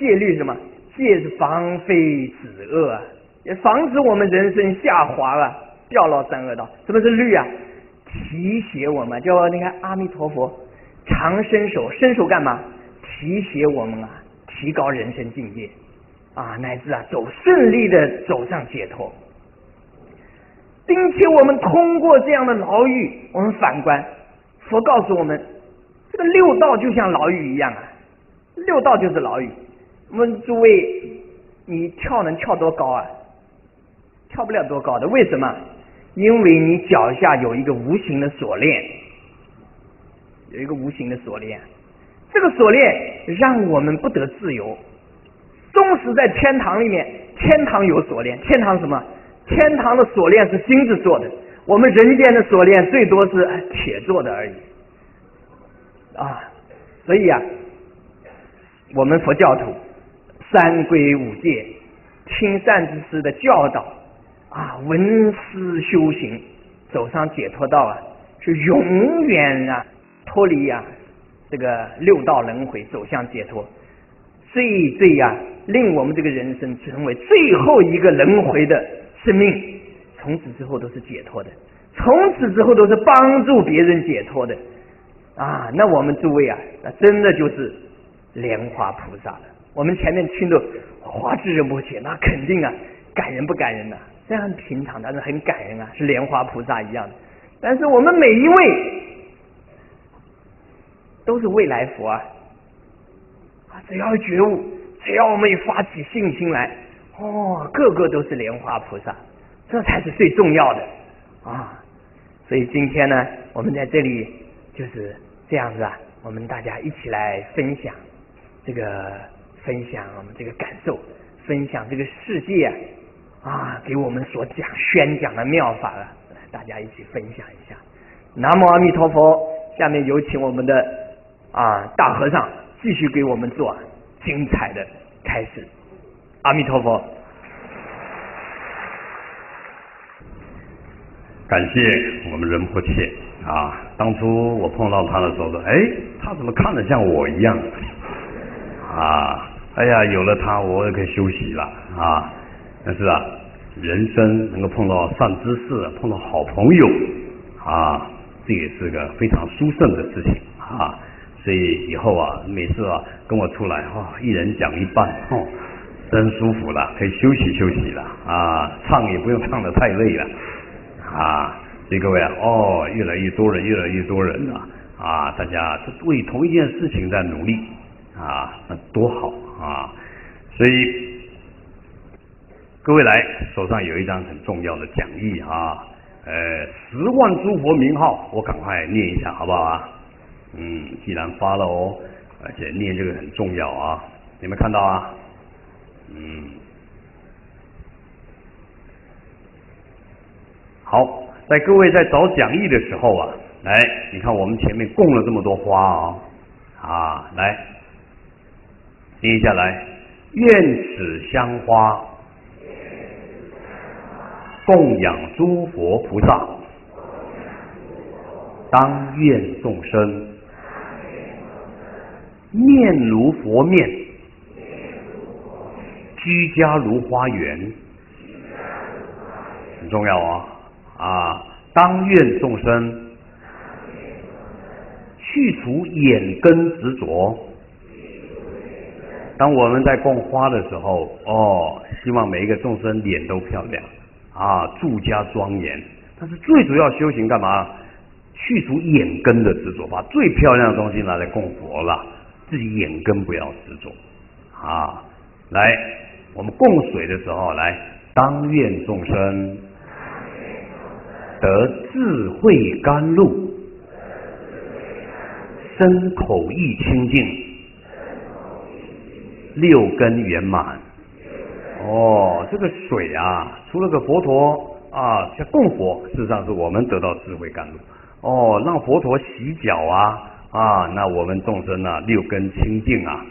戒律什么？戒是防非止恶，也防止我们人生下滑了，掉落三恶道。什么是律啊？提携我们，叫你看阿弥陀佛常伸手，伸手干嘛？提携我们啊，提高人生境界啊，乃至啊走顺利的走上解脱，并且我们通过这样的牢狱，我们反观佛告诉我们，这个六道就像牢狱一样啊，六道就是牢狱。问诸位，你跳能跳多高啊？跳不了多高的，为什么？因为你脚下有一个无形的锁链，有一个无形的锁链，这个锁链让我们不得自由。纵使在天堂里面，天堂有锁链，天堂什么？天堂的锁链是金子做的，我们人间的锁链最多是铁做的而已。啊，所以啊，我们佛教徒三规五戒、听善知识的教导。啊，闻思修行，走上解脱道啊，是永远啊脱离呀这个六道轮回，走向解脱。最最呀，令我们这个人生成为最后一个轮回的生命，从此之后都是解脱的，从此之后都是帮助别人解脱的啊！那我们诸位啊，那真的就是莲花菩萨了。我们前面听的花枝仁波切，那肯定啊，感人不感人呢？这样平常，但是很感人啊，是莲花菩萨一样的。但是我们每一位都是未来佛啊！啊，只要觉悟，只要我们一发起信心来，哦，个个都是莲花菩萨，这才是最重要的啊！所以今天呢，我们在这里就是这样子啊，我们大家一起来分享这个，分享我们这个感受，分享这个世界。啊，给我们所讲宣讲的妙法了，大家一起分享一下。南无阿弥陀佛。下面有请我们的啊大和尚继续给我们做精彩的开始。阿弥陀佛。感谢我们仁波切啊！当初我碰到他的时候说，哎，他怎么看着像我一样？啊，哎呀，有了他，我也可以休息了啊。但是啊，人生能够碰到善知识，碰到好朋友啊，这也是个非常殊胜的事情啊。所以以后啊，每次啊跟我出来哈，一人讲一半，哦，真舒服了，可以休息休息了啊，唱也不用唱的太累了啊。所以各位啊，哦，越来越多人，越来越多人了啊，大家为同一件事情在努力啊，那多好啊。所以。各位来，手上有一张很重要的讲义啊，呃，十万诸佛名号，我赶快念一下，好不好啊？嗯，既然发了哦，而且念这个很重要啊，有没有看到啊？嗯，好，在各位在找讲义的时候啊，来，你看我们前面供了这么多花啊，啊，来，接下来，愿此香花。供养诸佛菩萨，当愿众生面如佛面，居家如花园，很重要啊！啊，当愿众生去除眼根执着。当我们在供花的时候，哦，希望每一个众生脸都漂亮。啊，住家庄严，但是最主要修行干嘛？去除眼根的执着，把最漂亮的东西拿来供佛了，自己眼根不要执着。啊，来，我们供水的时候，来，当愿众生得智慧甘露，身口意清净，六根圆满。哦，这个水啊，除了个佛陀啊，像供佛，事实上是我们得到智慧甘露。哦，让佛陀洗脚啊啊，那我们众生呢，六根清净啊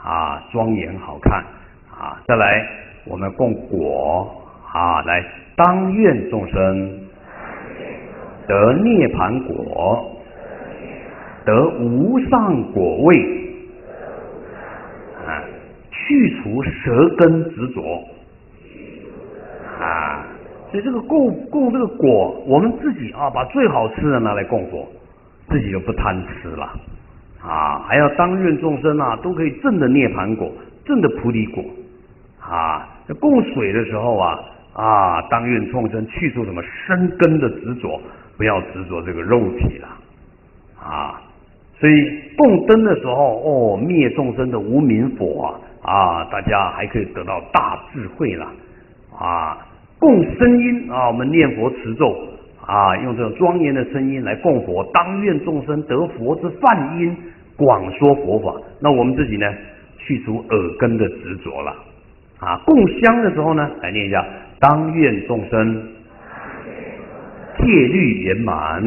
啊，庄严好看啊。再来，我们供果啊，来当愿众生得涅盘果，得无上果位。去除舌根执着啊。所以这个供供这个果，我们自己啊，把最好吃的拿来供佛，自己就不贪吃了啊。还要当愿众生啊，都可以证的涅盘果，证的菩提果啊。供水的时候啊啊，当愿众生去除什么生根的执着，不要执着这个肉体了啊。所以供灯的时候哦，灭众生的无名火啊啊，大家还可以得到大智慧了啊。供声音啊，我们念佛持咒啊，用这种庄严的声音来供佛，当愿众生得佛之梵音，广说佛法。那我们自己呢，去除耳根的执着了啊。供香的时候呢，来念一下，当愿众生戒律圆满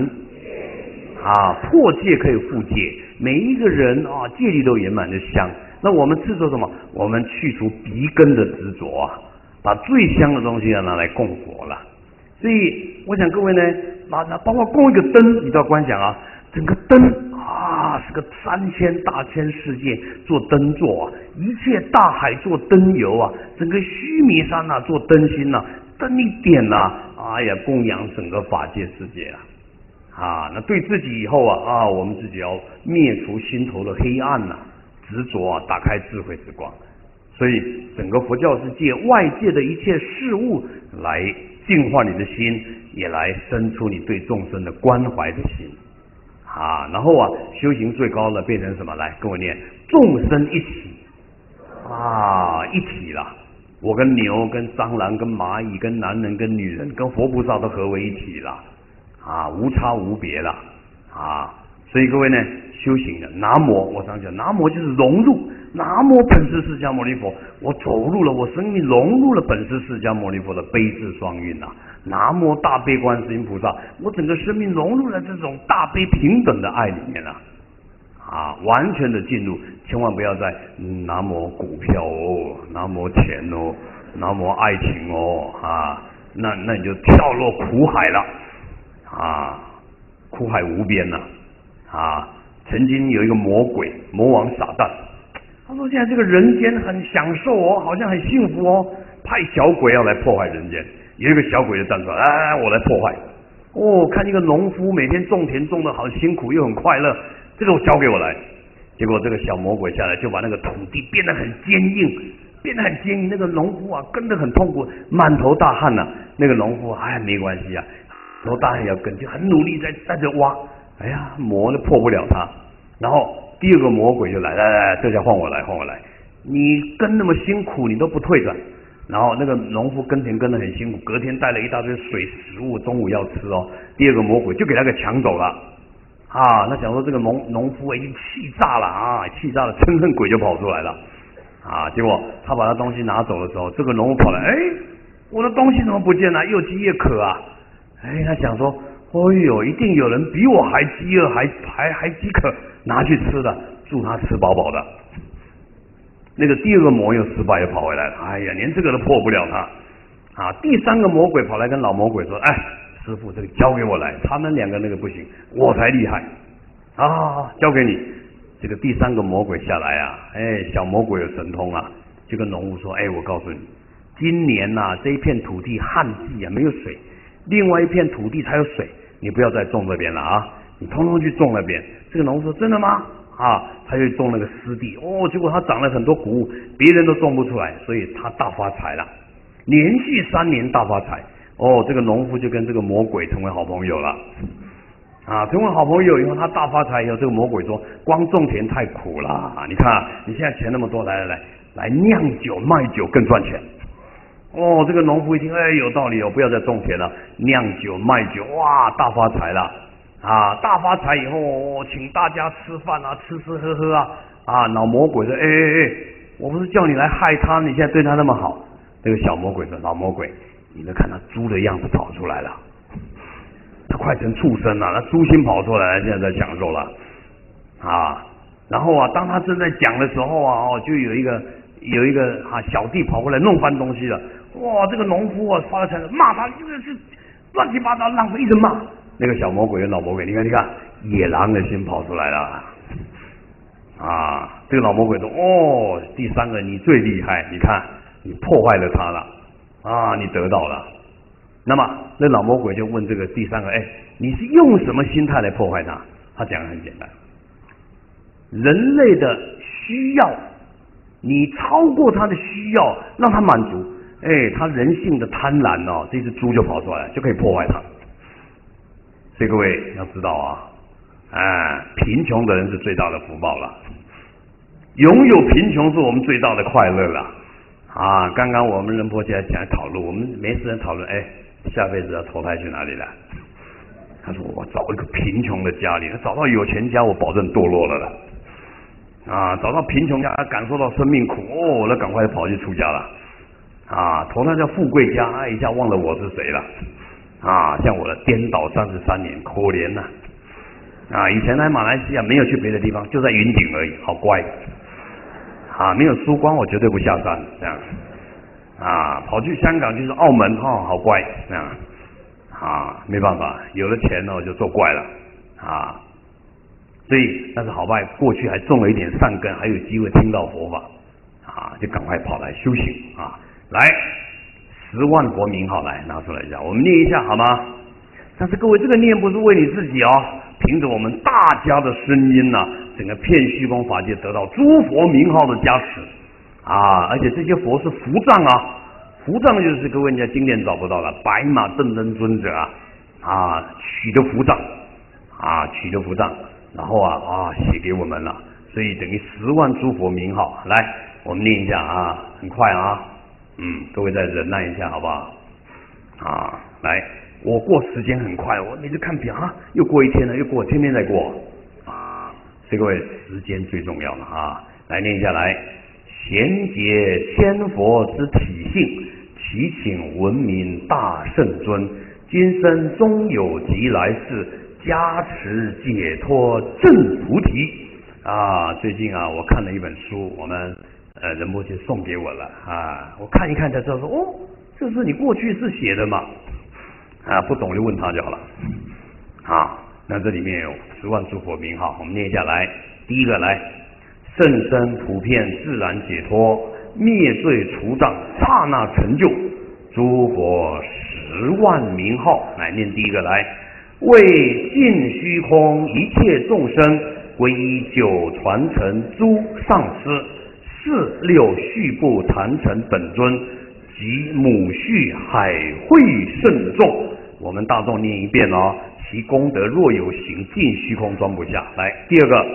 啊，破戒可以复戒，每一个人啊，戒律都圆满的香。那我们制作什么？我们去除鼻根的执着啊。把最香的东西要拿来供佛了，所以我想各位呢，拿拿包括供一个灯，你都要观想啊，整个灯啊是个三千大千世界做灯座啊，一切大海做灯油啊，整个须弥山呐做灯芯呐，灯一点呐，哎呀供养整个法界世界啊，啊，那对自己以后啊啊，我们自己要灭除心头的黑暗呐，执着啊，打开智慧之光。所以，整个佛教是借外界的一切事物，来净化你的心，也来生出你对众生的关怀的心啊。然后啊，修行最高的变成什么？来跟我念：众生一起啊，一体了。我跟牛、跟蟑螂、跟蚂蚁、跟男人、跟女人、跟佛菩萨都合为一体了啊，无差无别了啊。所以各位呢，修行的南无，我常讲，南无就是融入。南无本师释迦牟尼佛，我走入了，我生命融入了本师释迦牟尼佛的悲智双运呐。南无大悲观世音菩萨，我整个生命融入了这种大悲平等的爱里面了，啊，完全的进入，千万不要再南无股票哦，南无钱哦，南无爱情哦，啊，那那你就跳落苦海了，啊，苦海无边呐，啊，曾经有一个魔鬼魔王撒旦。他说：“现在这个人间很享受哦，好像很幸福哦。派小鬼要来破坏人间，有一个小鬼就站出来，哎，我来破坏。哦，看一个农夫每天种田种的好辛苦又很快乐，这个我交给我来。结果这个小魔鬼下来就把那个土地变得很坚硬，变得很坚硬。那个农夫啊跟得很痛苦，满头大汗呐。那个农夫哎没关系啊，头大汗要跟，就很努力在在这挖。哎呀，魔都破不了他。然后。”第二个魔鬼就来，来来，这下换我来，换我来。你耕那么辛苦，你都不退转。然后那个农夫耕田耕得很辛苦，隔天带了一大堆水食物，中午要吃哦。第二个魔鬼就给他给抢走了。啊，那想说这个农农夫已经气炸了啊，气炸了，嗔恨鬼就跑出来了。啊，结果他把他东西拿走的时候，这个农夫跑来，哎，我的东西怎么不见了？又饥又渴啊。哎，他想说，哎呦，一定有人比我还饥饿，还还还饥渴。拿去吃的，祝他吃饱饱的。那个第二个魔又失败，又跑回来了。哎呀，连这个都破不了他啊！第三个魔鬼跑来跟老魔鬼说：“哎，师傅，这个交给我来。他们两个那个不行，我才厉害啊！交给你。”这个第三个魔鬼下来啊，哎，小魔鬼有神通啊，就跟农夫说：“哎，我告诉你，今年呐这一片土地旱季啊没有水，另外一片土地才有水，你不要再种这边了啊，你通通去种那边。”这个农夫说：“真的吗？”啊，他就种那个湿地，哦，结果他长了很多谷物，别人都种不出来，所以他大发财了，连续三年大发财。哦，这个农夫就跟这个魔鬼成为好朋友了，啊，成为好朋友以后，他大发财以后，这个魔鬼说：“光种田太苦了，你看你现在钱那么多，来来来，来酿酒卖酒更赚钱。”哦，这个农夫一听，哎，有道理哦，不要再种田了，酿酒卖酒，哇，大发财了。啊，大发财以后，请大家吃饭啊，吃吃喝喝啊。啊，老魔鬼说：“哎哎哎，我不是叫你来害他，你现在对他那么好。”这个小魔鬼说：“老魔鬼，你能看他猪的样子跑出来了，他快成畜生了，那猪心跑出来了，现在在享受了。”啊，然后啊，当他正在讲的时候啊，哦，就有一个有一个啊小弟跑过来弄翻东西了。哇，这个农夫啊发了财了，骂他这个是乱七八糟，浪费，一直骂。那个小魔鬼跟老魔鬼，你看，你看，野狼的心跑出来了，啊，这个老魔鬼说：“哦，第三个你最厉害，你看你破坏了他了，啊，你得到了。”那么那老魔鬼就问这个第三个：“哎，你是用什么心态来破坏他？”他讲的很简单，人类的需要，你超过他的需要，让他满足，哎，他人性的贪婪哦，这只猪就跑出来，就可以破坏他。所以各位要知道啊，哎，贫穷的人是最大的福报了，拥有贫穷是我们最大的快乐了。啊，刚刚我们仁波切讲讨论，我们没时间讨论，哎，下辈子要投胎去哪里了？他说：“我找一个贫穷的家里，找到有钱家，我保证堕落了了。啊，找到贫穷家，感受到生命苦，哦，那赶快跑去出家了。啊，投胎叫富贵家，一下忘了我是谁了。啊，像我的颠倒三十三年，可怜呐。啊，以前来马来西亚没有去别的地方，就在云顶而已，好乖。啊，没有输光，我绝对不下山。这样，啊，跑去香港就是澳门，哈，好乖。这样。”啊，没办法，有了钱呢我就作怪了啊，所以但是好在过去还种了一点善根，还有机会听到佛法啊，就赶快跑来修行啊，来十万佛名号来拿出来一下，我们念一下好吗？但是各位这个念不是为你自己哦，凭着我们大家的声音呢，整个片虚空法界得到诸佛名号的加持啊，而且这些佛是福藏啊。福藏就是各位人家经典找不到了，白马正灯尊者啊，啊取的福藏啊取的福藏，然后啊啊写给我们了，所以等于十万诸佛名号，来我们念一下啊，很快啊，嗯，各位再忍耐一下好不好？啊，来，我过时间很快，我你就看表啊，又过一天了，又过，天天在过啊，所以各位时间最重要了啊，来念下来，贤解千佛之体性。祈请闻名大圣尊，今生终有极来世，加持解脱正菩提。啊，最近啊，我看了一本书，我们呃仁波切送给我了啊，我看一看才知道说，哦，这是你过去是写的嘛？啊，不懂就问他就好了。啊，那这里面有十万诸佛名号，我们念下来。第一个来，圣身普遍自然解脱。灭罪除障，刹那成就，诸佛十万名号，来念第一个来，为尽虚空一切众生皈依九传承诸上师，四六续部坛城本尊及母续海会圣众，我们大众念一遍哦，其功德若有形，尽虚空装不下。来第二个。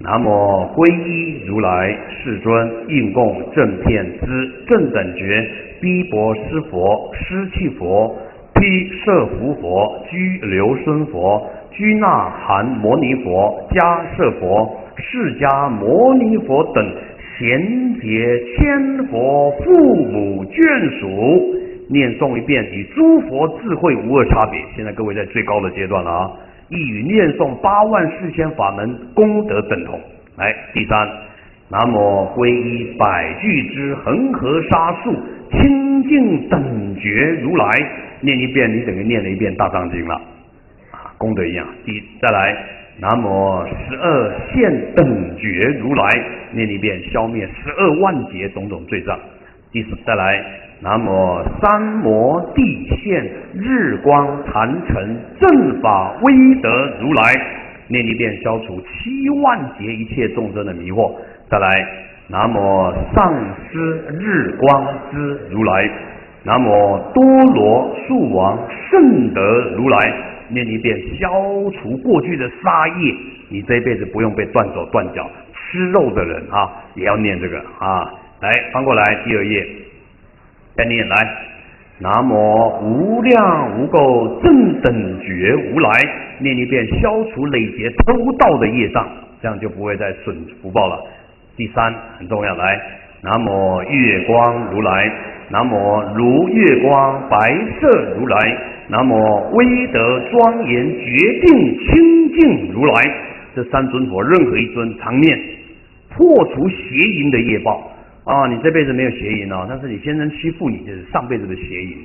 南无皈依如来世尊，应供正片之正等觉，逼泊师佛、师气佛、披摄福佛、居留孙佛、居那含摩尼佛、迦摄佛、释迦牟尼佛等贤劫千佛父母眷属，念诵一遍，与诸佛智慧无二差别。现在各位在最高的阶段了啊！亦与念诵八万四千法门功德等同。来，第三，南无皈依百具之恒河沙数清净等觉如来，念一遍，你等于念了一遍大藏经了，啊，功德一样。第再来，南无十二现等觉如来，念一遍，消灭十二万劫种种罪障。第四，再来。南无三摩地现日光坛城正法威德如来，念一遍消除七万劫一切众生的迷惑。再来，南无上师日光之如来，南无多罗树王圣德如来，念一遍消除过去的杀业，你这辈子不用被断手断脚，吃肉的人啊，也要念这个啊。来翻过来第二页。再念来，南无无量无垢正等觉如来，念一遍消除累劫偷盗的业障，这样就不会再损福报了。第三很重要，来，南无月光如来，南无如月光白色如来，南无威德庄严决定清净如来，这三尊佛任何一尊常念，破除邪淫的业报。啊，你这辈子没有邪淫哦，但是你先生欺负你，就是上辈子的邪淫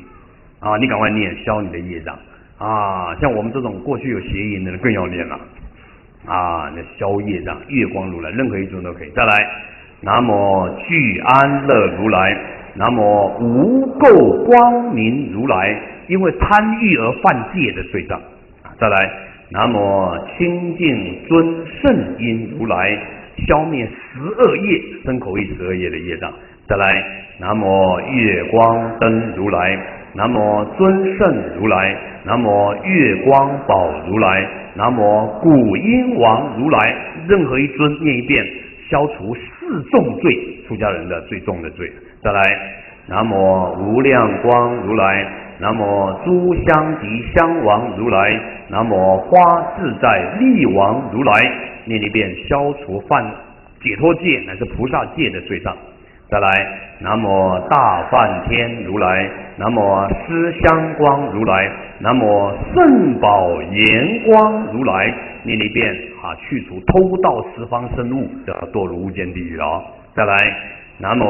啊！你赶快念消你的业障啊！像我们这种过去有邪淫的人更要念了啊，那消业障，月光如来，任何一尊都可以。再来，南无具安乐如来，南无无垢光明如来，因为贪欲而犯戒的罪障。再来，南无清净尊圣音如来，消灭十二业生口意十二业的业障。再来，南无月光灯如来，南无尊圣如来，南无月光宝如来，南无古音王如来。任何一尊念一遍，消除四重罪，出家人的最重的罪。再来，南无无量光如来，南无诸香及香王如来，南无花自在力王如来。念一遍，消除犯解脱戒乃至菩萨戒的罪障。再来，南无大梵天如来，南无施香光如来，南无圣宝严光如来，念一遍啊，去除偷盗十方生物，要堕入无间地狱了。再来，南无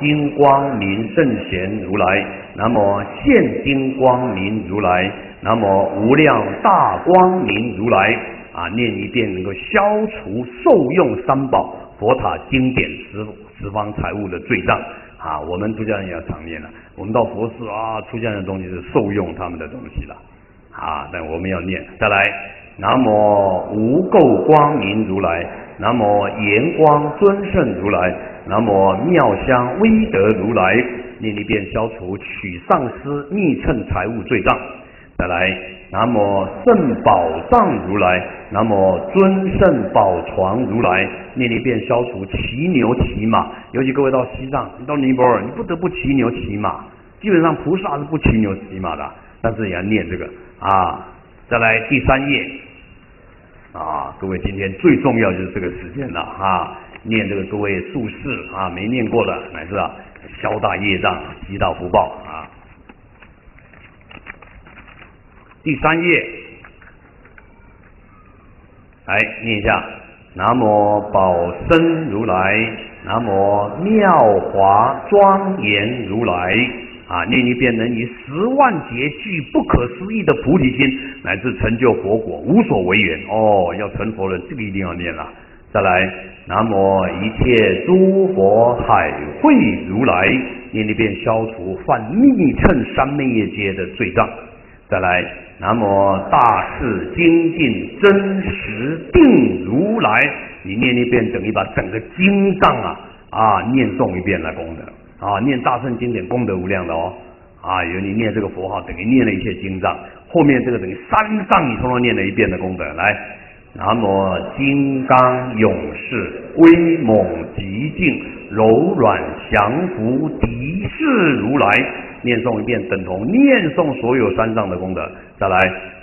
金光明圣贤如来，南无现金光明如来，南无无量大光明如来，啊，念一遍能够消除受用三宝、佛塔、经典十。十方财物的罪障啊，我们出家人也要常念了。我们到佛寺啊，出家人的东西是受用他们的东西了啊，但我们要念。再来，南无无垢光明如来，南无严光尊胜如来，南无妙香威德如来，念一遍消除取上司逆乘财物罪障。再来。南无圣宝藏如来，南无尊圣宝床如来，念一遍消除骑牛骑马。尤其各位到西藏，你到尼泊尔，你不得不骑牛骑马。基本上菩萨是不骑牛骑马的，但是也要念这个啊。再来第三页啊，各位今天最重要就是这个时间了啊，念这个各位术士啊没念过的，乃至啊消大业障，积大福报啊。第三页，来念一下：南无宝生如来，南无妙华庄严如来。啊，念一遍能以十万劫具不可思议的菩提心，乃至成就佛果，无所为缘。哦，要成佛了，这个一定要念了。再来，南无一切诸佛海会如来，念一遍消除犯逆乘三昧业界的罪障。再来。南无大势精进真实定如来，你念一遍，等于把整个经藏啊啊念诵一遍来功德啊，念大圣经典功德无量的哦啊，有你念这个佛号等于念了一些经藏，后面这个等于三藏你通通念了一遍的功德。来，南无金刚勇士威猛极静柔软降伏敌视如来。念诵一遍，等同念诵所有三藏的功德。再来，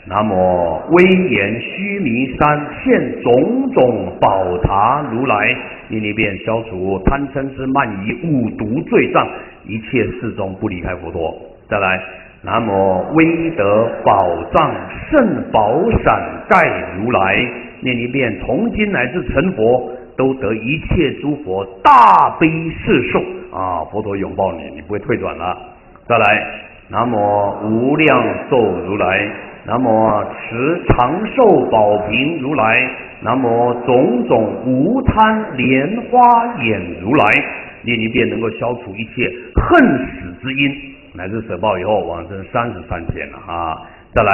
南无威严须弥山现种种宝塔如来，念一遍，消除贪嗔痴慢疑五毒罪障，一切事中不离开佛陀。再来，南无威德宝藏圣宝伞盖如来，念一遍，从今乃至成佛，都得一切诸佛大悲摄受啊！佛陀拥抱你，你不会退转了。再来，南无无量寿如来，南无持长寿宝瓶如来，南无种种无贪莲花眼如来，念一遍能够消除一切恨死之因，乃至舍报以后往生三十三天了啊！再来，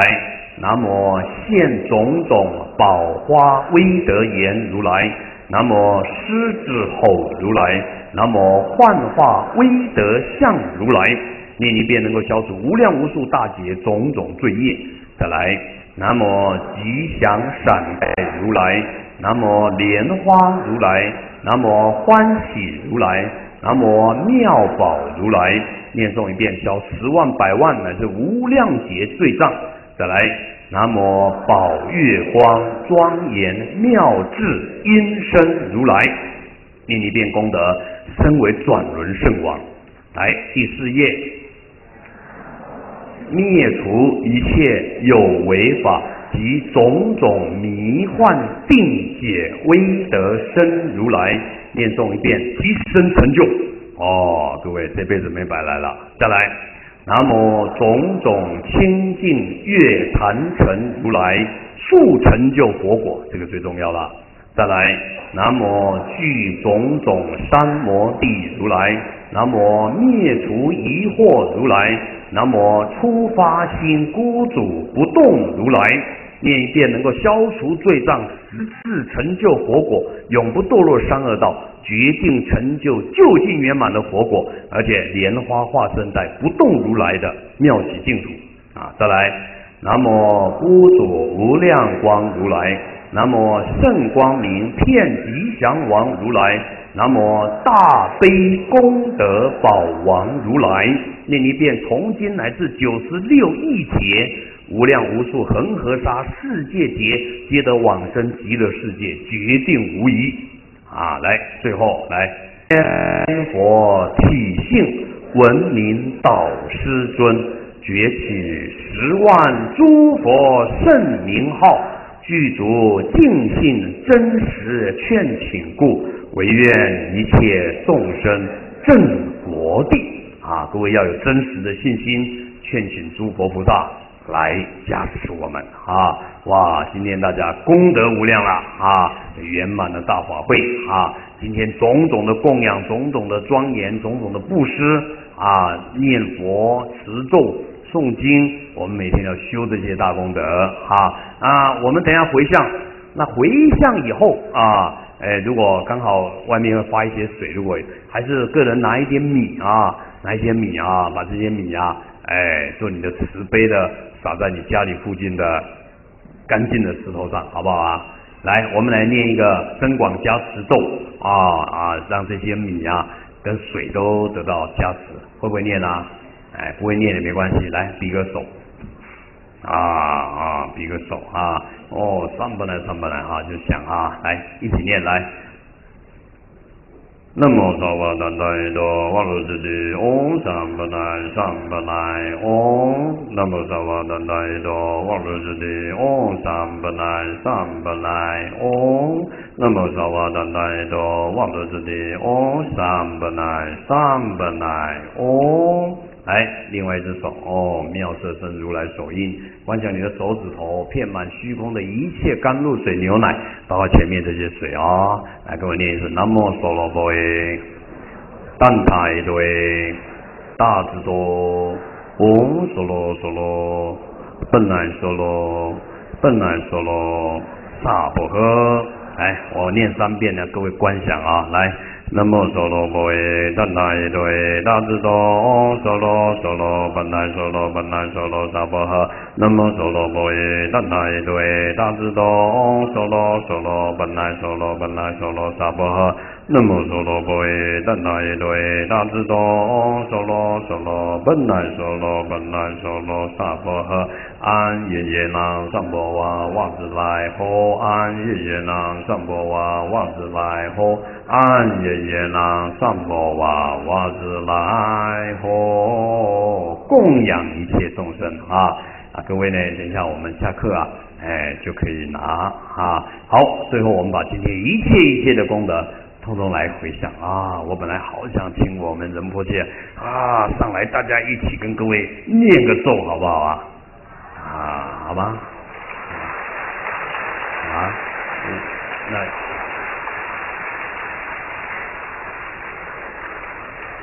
南无现种种宝花威德言如来，南无狮子吼如来，南无幻化威德相如来。念一遍能够消除无量无数大劫种种罪业。再来，南无吉祥闪盖如来，南无莲花如来，南无欢喜如来，南无妙宝如来。念诵一遍，消十万百万乃至无量劫罪障。再来，南无宝月光庄严妙智音声如来。念一遍功德，身为转轮圣王。来，第四页。灭除一切有为法及种种迷幻定解威德生如来，念诵一遍，即生成就。哦，各位这辈子没白来了。再来，南无种种清净月坛城如来，速成就佛果，这个最重要了。再来，南无具种种三摩地如来，南无灭除疑惑如来，南无初发心孤主不动如来。念一遍能够消除罪障，十次成就佛果，永不堕落三恶道，决定成就究竟圆满的佛果，而且莲花化身在不动如来的妙喜净土啊！再来，南无孤主无量光如来，南无圣光明遍吉祥王如来，南无大悲功德宝王如来。念一遍，从今乃至九十六亿劫。无量无数恒河沙世界劫，皆得往生极乐世界，决定无疑啊！来，最后来，天佛体性闻名导师尊，崛起十万诸佛圣名号，具足净信真实劝请故，唯愿一切众生正佛地啊！各位要有真实的信心，劝请诸佛菩萨。来加持我们啊！哇，今天大家功德无量了啊！圆满的大法会啊！今天种种的供养，种种的庄严，种种的布施啊！念佛、持咒、诵经，我们每天要修这些大功德啊！啊，我们等下回向，那回向以后啊，哎，如果刚好外面会发一些水，如果还是个人拿一点米啊，拿一些米啊，把这些米啊，哎，做你的慈悲的。撒在你家里附近的干净的石头上，好不好啊？来，我们来念一个增广加持咒啊啊，让这些米啊跟水都得到加持。会不会念啊？哎，不会念也没关系，来比个手啊啊，比个手啊。哦，上不来上不来啊，就想啊，来一起念来。南无萨瓦达达多瓦罗揭谛，嗡三不来三不来，嗡。南无萨瓦达达多瓦罗揭谛，嗡三不来三不来，嗡。南无萨瓦达达多瓦罗揭谛，嗡三不来三不来，嗡。来，另外一只手哦，妙色身如来手印，观想你的手指头遍满虚空的一切甘露水牛奶，包括前面这些水啊，来跟我念一次：南无娑罗波耶，蛋太多大智多，嗡娑罗娑罗，本来娑罗，本来娑罗，萨婆诃。来，我念三遍呢，各位观想啊，来。南无娑罗波耶，大那耶多耶，大智多，娑罗娑罗，本来娑罗，本来娑罗，萨婆诃。南无娑罗波耶，大那耶多耶，大智多，娑罗娑罗，本来娑罗，本来娑罗，萨婆诃。南无娑罗波耶，大那耶多耶，大智多，娑罗娑罗，本来娑罗，本来娑罗，萨婆诃。安耶耶南上波哇哇子来吼，安耶耶南上波哇哇子来吼，安耶耶南上波哇哇子来吼，供养一切众生啊啊！各位呢，等一下我们下课啊，哎就可以拿啊。好，最后我们把今天一切一切的功德。通通来回想啊！我本来好想请我们仁波切啊上来，大家一起跟各位念个咒，好不好啊？啊，好吗？啊，那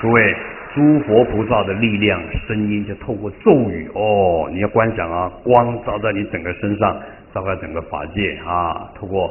各位诸佛菩萨的力量，声音就透过咒语哦，你要观想啊，光照在你整个身上。照在整个法界啊，透过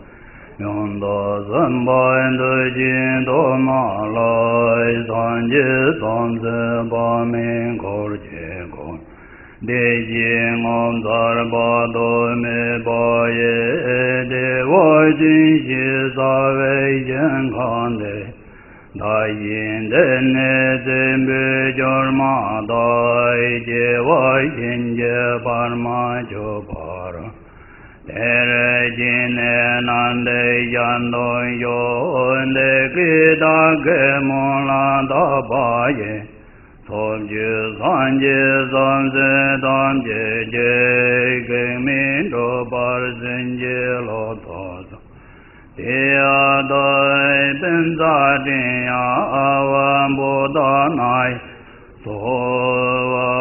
用多三百对经多马来三界三世八名口结果，地经我扎巴多没巴耶的我今世萨为健康的，大因的内真别叫马大一切我因界巴马就巴。 တေ Erejine nande yando yonde pita ke mola tabaye Somje sanje samse tamje je ke minto parsenje lo tozo Tiya doi pensa tiya awan buddha nai Sova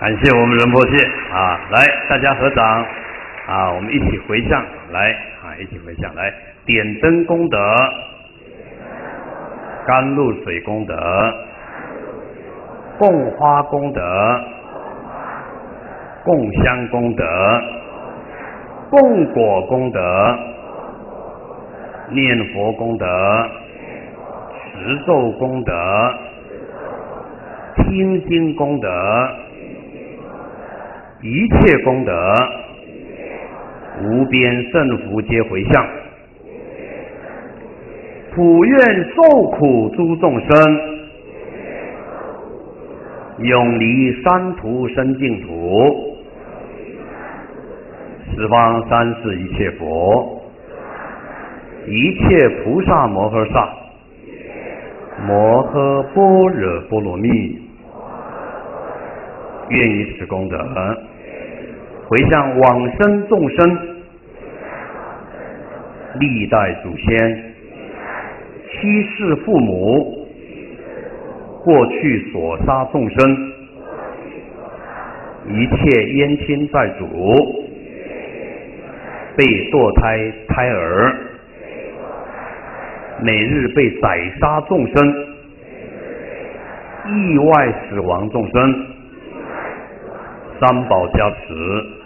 感谢我们仁波切啊，来，大家合掌啊，我们一起回向，来啊，一起回向，来点灯功德，甘露水功德，供花功德，供香功德，供果功德，念佛功德，持咒功德。听经功德，一切功德，无边胜福皆回向，普愿受苦诸众生，永离三途生净土，十方三世一切佛，一切菩萨摩诃萨。摩诃般若波罗蜜，愿以此功德回向往生众生，历代祖先、七世父母，过去所杀众生，一切冤亲债主，被堕胎胎儿。每日被宰杀众生，意外死亡众生，三宝加持，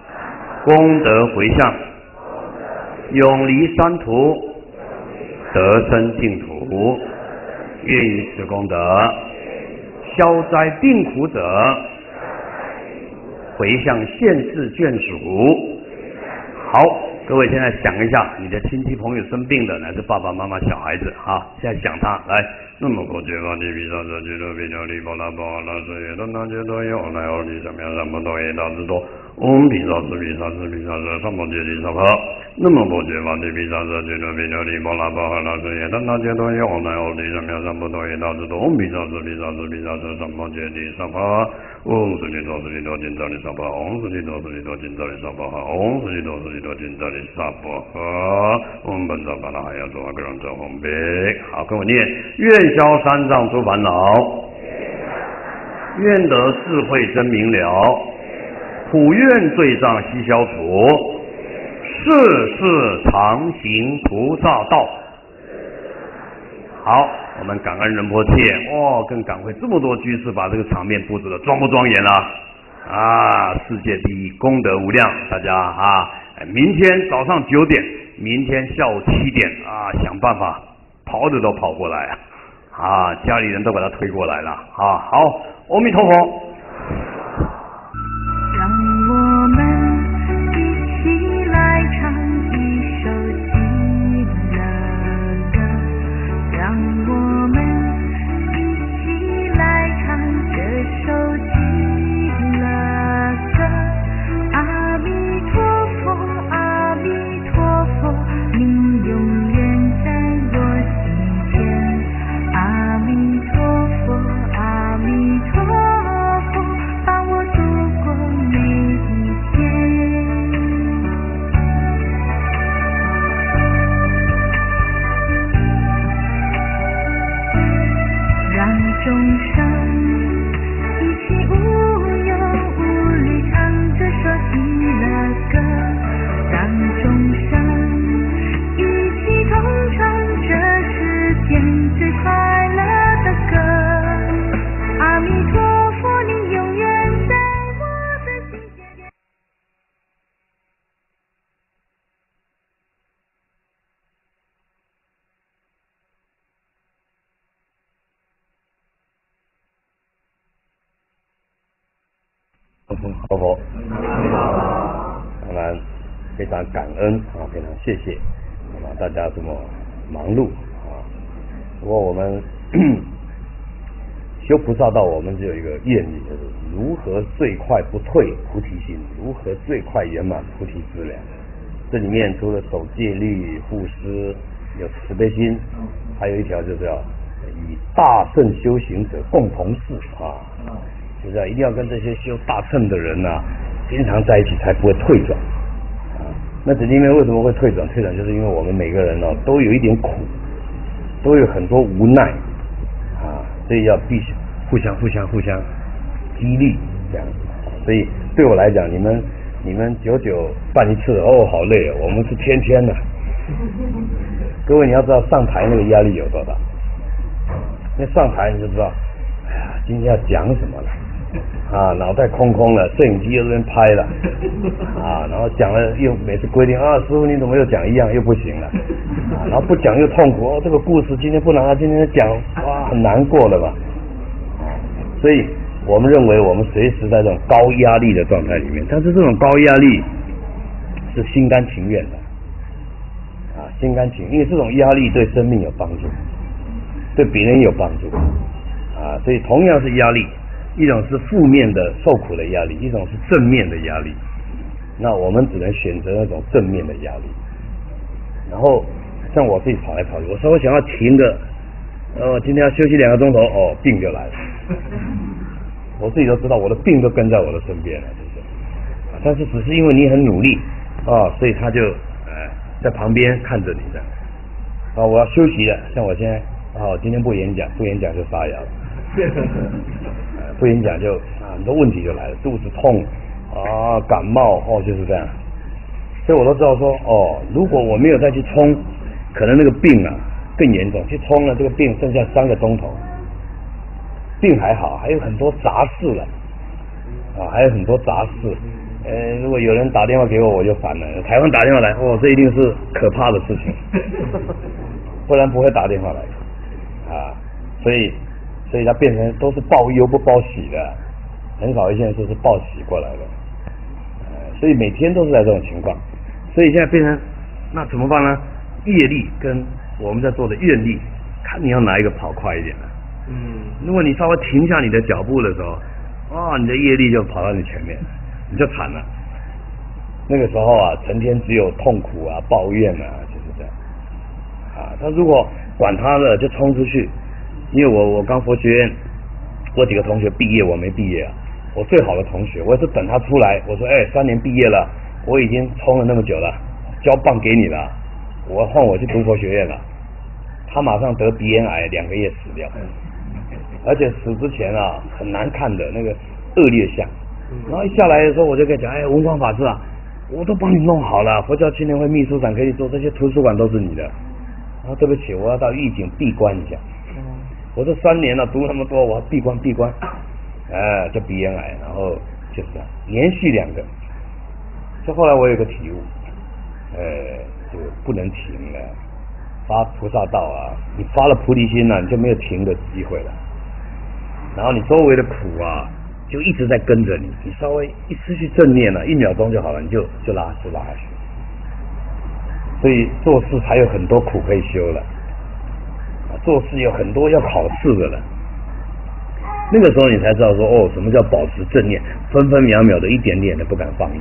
功德回向，永离三途，得生净土，愿以此功德消灾病苦者，回向现世眷属。好。各位现在想一下，你的亲戚朋友生病的，乃是爸爸妈妈、小孩子啊，现在想他来。那么过去法地毗沙遮俱多毗琉璃波罗波罗僧耶多那揭多哟那哟利什么什么多耶大智多。嗡毗沙智毗沙智毗沙遮三摩揭谛萨婆。那么过去法地毗沙遮俱多毗琉璃波罗波罗僧耶多那揭多哟那哟利什么什么多耶大智多。嗡毗沙智毗沙智毗沙遮三摩揭谛萨婆。嗡斯利多斯利多金扎利萨婆。嗡斯利多斯利多金扎利萨婆。嗡斯利多斯利多金扎利萨婆。嗡本扎巴拉哈呀卓阿格朗扎红贝。好，跟我念愿。消三障诸烦恼，愿得智慧真明了，普愿罪障悉消除，世世常行菩萨道。好，我们感恩仁波切哦，更感会这么多居士把这个场面布置的庄不庄严啊？啊，世界第一，功德无量，大家啊，明天早上九点，明天下午七点啊，想办法跑着都跑过来啊！啊，家里人都把他推过来了啊！好，阿弥陀佛。佛佛，当然非常感恩啊，非常谢谢，那么大家这么忙碌啊，不过我们修菩萨道，我们只有一个愿力，就是如何最快不退菩提心，如何最快圆满菩提资粮。这里面除了守戒律、布施、有慈悲心，还有一条就是要与大圣修行者共同事啊，就是啊一定要跟这些修大乘的人呐、经常在一起，才不会退转。那这里面为什么会退转？退转就是因为我们每个人哦都有一点苦，都有很多无奈啊，所以要必须互相互相互相激励这样子。所以对我来讲，你们你们久久办一次哦，好累哦，我们是天天的。各位你要知道上台那个压力有多大，那上台你就知道，哎呀，今天要讲什么了。啊，脑袋空空了，摄影机又在拍了，啊，然后讲了又每次规定啊，师傅你怎么又讲一样又不行了，啊，然后不讲又痛苦哦，这个故事今天不能啊，今天讲哇很难过了吧，所以我们认为我们随时在这种高压力的状态里面，但是这种高压力是心甘情愿的，啊，心甘情，因为这种压力对生命有帮助，对别人有帮助，啊，所以同样是压力。一种是负面的受苦的压力，一种是正面的压力。那我们只能选择那种正面的压力。然后像我自己跑来跑去，我稍微想要停个，呃，今天要休息两个钟头，哦，病就来了。我自己都知道，我的病都跟在我的身边了，是不是？但是只是因为你很努力啊，所以他就在旁边看着你的。啊，我要休息了，像我现在，啊，今天不演讲，不演讲就发芽了。不演讲就很多问题就来了，肚子痛啊，感冒哦就是这样，所以我都知道说哦，如果我没有再去冲，可能那个病啊更严重。去冲了这个病剩下三个钟头，病还好，还有很多杂事了啊，还有很多杂事。呃，如果有人打电话给我，我就烦了。台湾打电话来，哦，这一定是可怕的事情，不然不会打电话来啊，所以。所以它变成都是报忧不报喜的，很少一些人说是报喜过来的，呃，所以每天都是在这种情况，所以现在变成那怎么办呢？业力跟我们在做的愿力，看你要哪一个跑快一点了。嗯，如果你稍微停下你的脚步的时候，哦，你的业力就跑到你前面，你就惨了。那个时候啊，成天只有痛苦啊、抱怨啊，就是这样。啊，他如果管他的，就冲出去。因为我我刚佛学院，我几个同学毕业，我没毕业啊。我最好的同学，我也是等他出来，我说，哎，三年毕业了，我已经冲了那么久了，交棒给你了，我换我去读佛学院了。他马上得鼻咽癌，两个月死掉，而且死之前啊，很难看的那个恶劣相。然后一下来的时候，我就跟他讲，哎，文光法师啊，我都帮你弄好了，佛教青年会秘书长可以做，这些图书馆都是你的。然后对不起，我要到狱警闭关一下。我这三年了，读那么多，我要闭关闭关，哎，叫鼻咽癌，然后就是这样，连续两个。这后来我有个体悟，呃，就不能停了，发菩萨道啊，你发了菩提心了，你就没有停的机会了。然后你周围的苦啊，就一直在跟着你，你稍微一失去正念了，一秒钟就好了，你就就拉就拉下去。所以做事还有很多苦可以修了。做事有很多要考试的了，那个时候你才知道说哦，什么叫保持正念，分分秒秒的一点点的不敢放逸。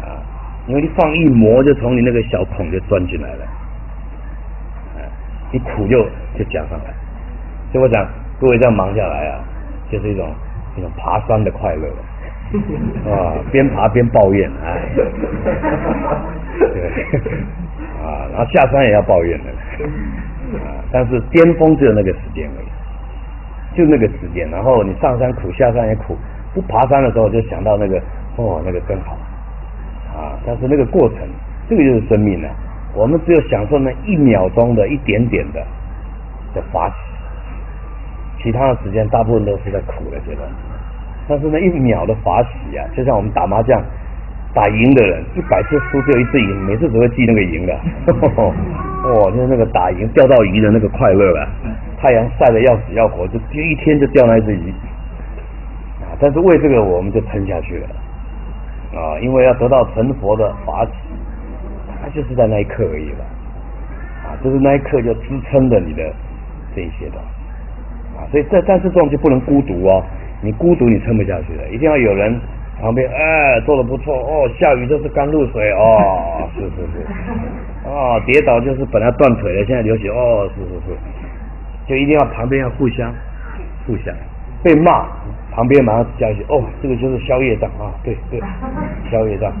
啊，因为你放一魔就从你那个小孔就钻进来了，啊，你苦就就加上来，所以我讲各位这样忙下来啊，就是一种一种爬山的快乐。啊，边爬边抱怨哎，对，啊，然后下山也要抱怨的。但是巅峰只有那个时间而已，就那个时间。然后你上山苦，下山也苦。不爬山的时候就想到那个，哦，那个更好啊！但是那个过程，这个就是生命了。我们只有享受那一秒钟的一点点的的法喜，其他的时间大部分都是在苦的阶段。但是那一秒的法喜啊，就像我们打麻将，打赢的人一百次输只有一次赢，每次只会记那个赢的。哇，就是那个打赢钓到鱼的那个快乐啊！太阳晒得要死要活，就第一天就钓那只鱼啊！但但是为这个我们就撑下去了啊，因为要得到成佛的法喜，它就是在那一刻而已了啊，就是那一刻就支撑着你的这一些的啊，所以这但是这种就不能孤独哦，你孤独你撑不下去的，一定要有人旁边哎做的不错哦，下雨就是甘露水哦，是是是，哦跌倒就是本来断腿了现在流血哦，是是是，就一定要旁边要互相互相。被骂，旁边马上加一句哦，这个就是宵夜障啊，对对，宵夜障，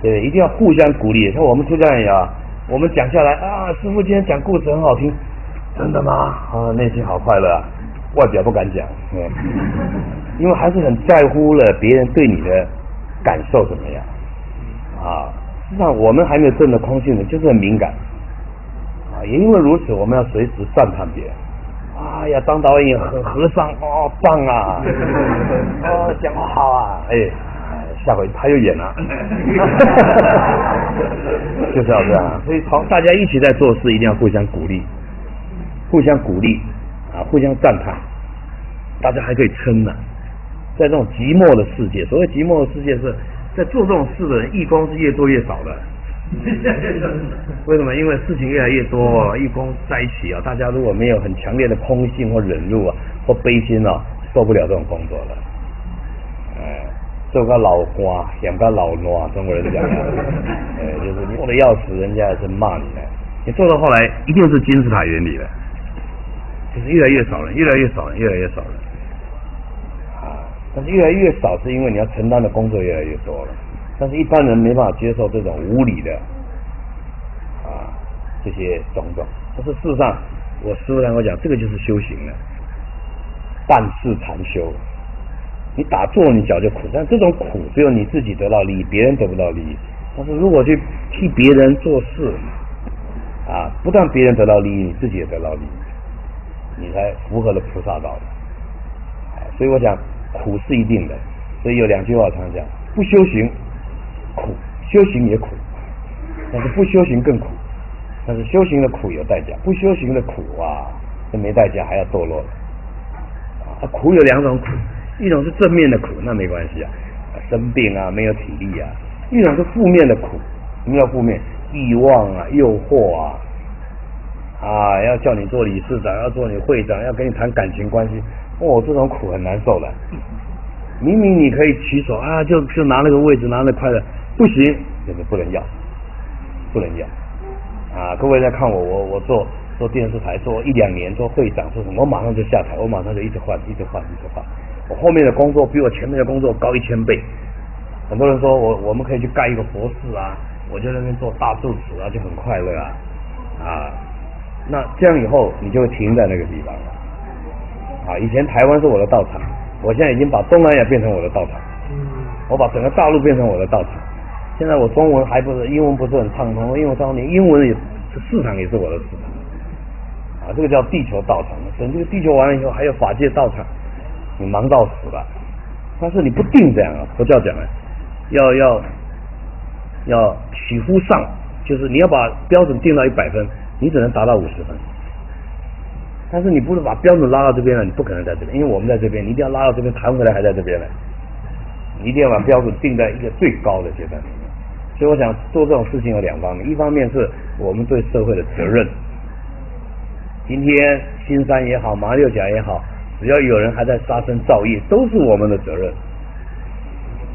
对，一定要互相鼓励。像我们出家人啊，我们讲下来啊，师傅今天讲故事很好听，真的吗？啊，内心好快乐啊，外表不敢讲，嗯，因为还是很在乎了别人对你的感受怎么样啊。实际上我们还没有证的空性呢，就是很敏感啊，也因为如此，我们要随时赞叹别人。哎呀，当导演很和尚哦，棒啊！哦，讲话好啊！哎，下回他又演了，就是要这样。所以，好，大家一起在做事，一定要互相鼓励，互相鼓励啊，互相赞叹，大家还可以撑呢。在这种寂寞的世界，所谓寂寞的世界是在做这种事的人，义工是越做越少的。为什么？因为事情越来越多，义工在一起啊，大家如果没有很强烈的空性或忍辱啊，或悲心啊，受不了这种工作了。哎，做个老瓜，养个老挪，中国人讲的，哎，就是你做的要死，人家还是骂你呢。你做到后来，一定是金字塔原理了，就是越来越少人，越来越少人，越来越少人。啊，但是越来越少，是因为你要承担的工作越来越多了。但是一般人没办法接受这种无理的啊这些种种。但是事实上，我师傅跟我讲，这个就是修行了，半世禅修。你打坐你脚就苦，但这种苦只有你自己得到利益，别人得不到利益。但是如果去替别人做事啊，不但别人得到利益，你自己也得到利益，你才符合了菩萨道的。所以我想苦是一定的。所以有两句话常讲：不修行。苦，修行也苦，但是不修行更苦。但是修行的苦有代价，不修行的苦啊，这没代价还要堕落了。啊，苦有两种苦，一种是正面的苦，那没关系啊，生病啊，没有体力啊；一种是负面的苦，什么叫负面？欲望啊，诱惑啊，啊，要叫你做理事长，要做你会长，要跟你谈感情关系，哦，这种苦很难受的。明明你可以举手啊，就就拿那个位置，拿那快乐。不行，就是不能要，不能要啊！各位在看我，我我做做电视台做一两年，做会长做什么，我马上就下台，我马上就一直换，一直换，一直换。我后面的工作比我前面的工作高一千倍。很多人说我我们可以去盖一个博士啊，我就在那边做大住持啊，就很快乐啊啊！那这样以后你就会停在那个地方了啊！以前台湾是我的道场，我现在已经把东南亚变成我的道场，我把整个大陆变成我的道场。现在我中文还不是英文不是很畅通，因为当年英文也市场也是我的市场啊，这个叫地球道场。等这个地球完了以后，还有法界道场，你忙到死了。但是你不定这样啊，佛教讲的，要要要取乎上，就是你要把标准定到一百分，你只能达到五十分。但是你不是把标准拉到这边了，你不可能在这边，因为我们在这边，你一定要拉到这边弹回来，还在这边呢。你一定要把标准定在一个最高的阶段里面。所以我想做这种事情有两方面，一方面是我们对社会的责任。今天新三也好，马六甲也好，只要有人还在杀生造业，都是我们的责任。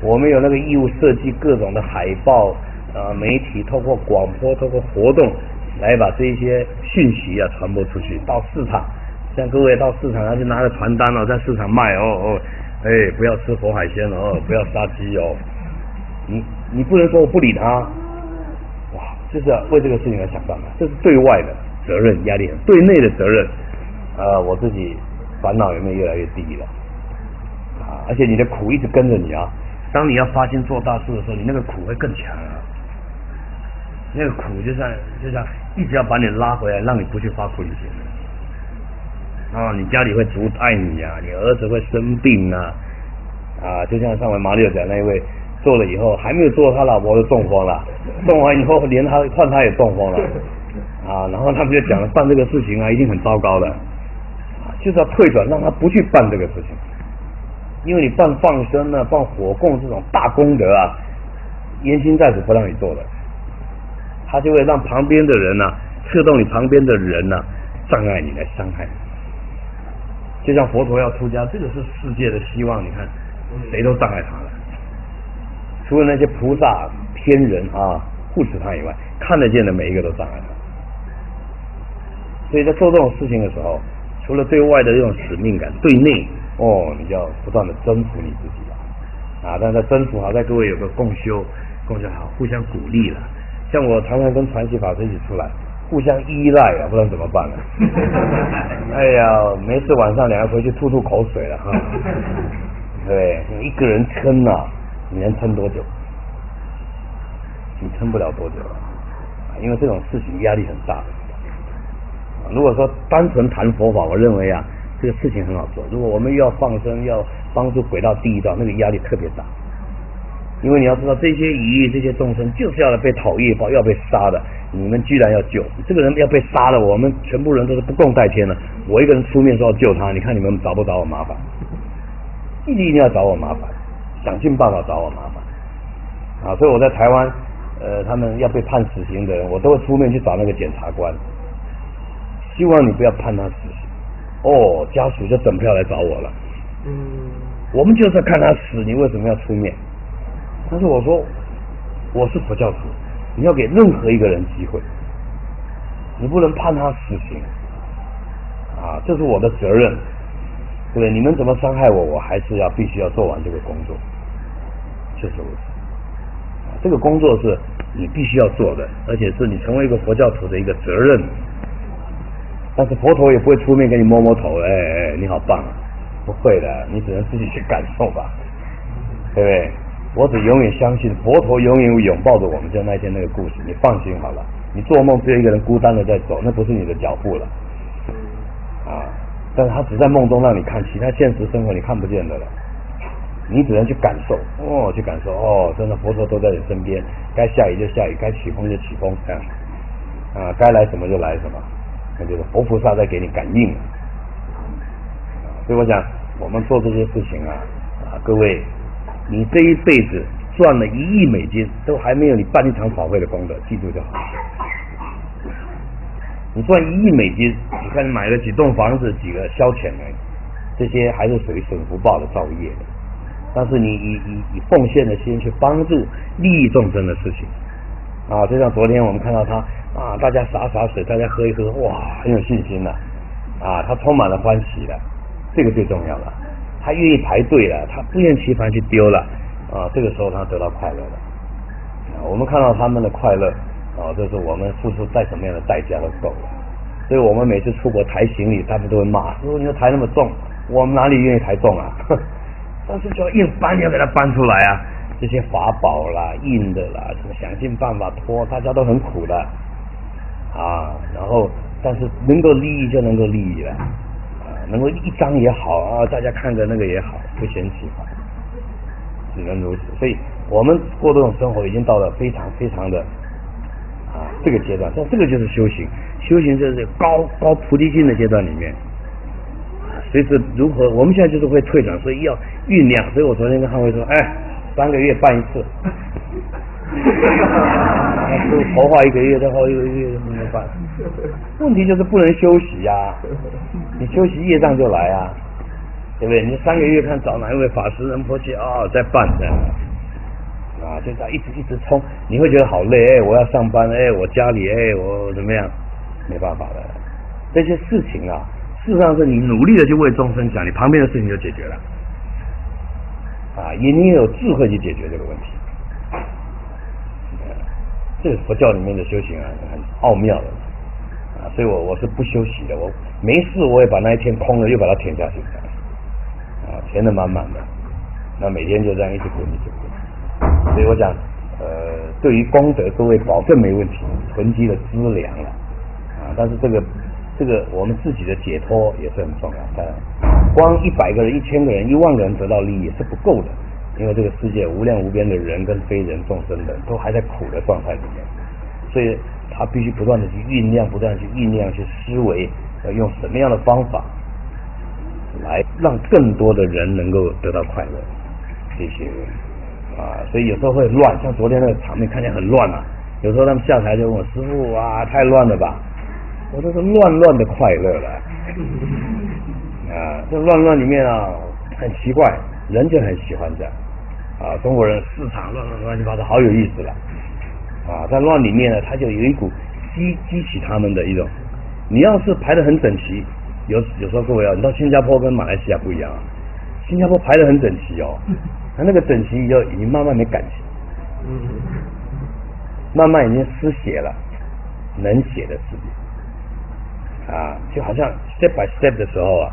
我们有那个义务设计各种的海报啊，媒体透过广播、透过活动来把这一些讯息啊传播出去，到市场，像各位到市场上去拿着传单哦，在市场卖哦哦，哎，不要吃活海鲜哦，不要杀鸡哦，你。你不能说我不理他，哇，就是要为这个事情来想办法，这是对外的责任压力，对内的责任，呃，我自己烦恼有没有越来越低了？啊，而且你的苦一直跟着你啊，当你要发心做大事的时候，你那个苦会更强啊，那个苦就像就像一直要把你拉回来，让你不去发苦力心。啊，你家里会阻碍你啊，你儿子会生病啊，啊，就像上回马六甲那一位。做了以后还没有做，他老婆就中风了。中完以后，连他换他也中风了啊。然后他们就讲了，办这个事情啊，一定很糟糕的，就是要退转，让他不去办这个事情因为你办放生呢、办火供这种大功德啊，严心在主不让你做的，他就会让旁边的人呢、策动你旁边的人呢、障碍你来伤害你。就像佛陀要出家，这个是世界的希望，你看谁都障碍他了，除了那些菩萨、天人啊护持他以外，看得见的每一个都障碍他。所以在做这种事情的时候，除了对外的这种使命感，对内哦，你就要不断的征服你自己了啊！但是在征服好，在各位有个共修，共修好，互相鼓励了。像我常常跟传奇法师一起出来，互相依赖啊，不知道怎么办了。哎呀，没事晚上两个回去吐吐口水了哈。对，一个人撑啊，你能撑多久？你撑不了多久了，因为这种事情压力很大。如果说单纯谈佛法，我认为啊，这个事情很好做。如果我们又要放生，要帮助鬼道第一道，那个压力特别大。因为你要知道，这些鱼、这些众生就是要被讨业报，要被杀的。你们居然要救这个人要被杀了，我们全部人都是不共戴天的。我一个人出面说要救他，你看你们找不找我麻烦？一定一定要找我麻烦，想尽办法找我麻烦。啊，所以我在台湾，呃，他们要被判死刑的人，我都会出面去找那个检察官。希望你不要判他死刑。哦，家属就整票来找我了。嗯，我们就是要看他死，你为什么要出面？但是我说我是佛教徒，你要给任何一个人机会，你不能判他死刑啊，这是我的责任，对不对？你们怎么伤害我，我还是要必须要做完这个工作，就是如此。这个工作是你必须要做的，而且是你成为一个佛教徒的一个责任。但是佛陀也不会出面给你摸摸头，哎哎，你好棒啊！不会的，你只能自己去感受吧，对不对？我只永远相信佛陀永远拥抱着我们，就那天那个故事，你放心好了。你做梦只有一个人孤单的在走，那不是你的脚步了，啊！但是他只在梦中让你看，其他现实生活你看不见的了。你只能去感受，哦，去感受，哦，真的佛陀都在你身边，该下雨就下雨，该起风就起风，这样，啊，该来什么就来什么。那就是佛菩萨在给你感应，所以我想我们做这些事情啊啊，各位，你这一辈子赚了一亿美金，都还没有你办一场法会的功德，记住就好。你赚一亿美金，你看你买了几栋房子，几个消遣而已，这些还是属于损福报的造业的。但是你以以以奉献的心去帮助利益众生的事情，啊，就像昨天我们看到他啊，大家洒洒水，大家喝一喝，哇，很有信心的，啊，他充满了欢喜的，这个最重要了。他愿意排队了，他不厌其烦去丢了，啊，这个时候他得到快乐了。啊，我们看到他们的快乐，啊，这是我们付出再什么样的代价都够了。所以我们每次出国抬行李，他们都会骂，说你要抬那么重，我们哪里愿意抬重啊？但是就要硬搬，要给他搬出来啊！这些法宝啦、硬的啦，什么想尽办法拖，大家都很苦的啊。然后，但是能够利益就能够利益了，能够一张也好啊，大家看着那个也好，不嫌弃，只能如此。所以我们过这种生活已经到了非常非常的啊这个阶段，但这个就是修行，修行就是高高菩提心的阶段里面。随时如何？我们现在就是会退转，所以要酝酿。所以我昨天跟汉威说，哎，三个月办一次，那是筹划一个月，再后一个月没有办。问题就是不能休息呀、你休息业障就来啊，对不对？你三个月看找哪一位法师仁波切哦，在办的。啊，就这样一直一直冲，你会觉得好累哎！我要上班哎，我家里哎，我怎么样？没办法的，这些事情啊，事实上是你努力的去为众生想，你旁边的事情就解决了。啊，也你有智慧去解决这个问题。这是佛教里面的修行啊，很奥妙的，所以我我是不休息的，我没事我也把那一天空了又把它填下去，啊，填的满满的，那每天就这样一直滚一直滚。所以我讲，呃，对于功德，各位保证没问题，囤积的资粮了啊。但是这个这个我们自己的解脱也是很重要。当然，光一百个人、一千个人、一万个人得到利益是不够的，因为这个世界无量无边的人跟非人众生的都还在苦的状态里面，所以他必须不断的去酝酿，不断的去酝酿、去思维，要用什么样的方法来。让更多的人能够得到快乐，这些啊，所以有时候会乱，像昨天那个场面看起来很乱啊。有时候他们下台就问我师傅啊，太乱了吧？我都是乱乱的快乐了。啊，这乱乱里面啊，很奇怪，人就很喜欢这样。啊，中国人市场乱乱乱七八糟，好有意思了。啊，在乱里面呢，他就有一股激激起他们的一种。你要是排的很整齐，有有时候各位啊，你到新加坡跟马来西亚不一样啊，新加坡排的很整齐哦，他那个整齐以后已经慢慢没感情，慢慢已经失血了，能写的事情啊，就好像 step by step 的时候啊，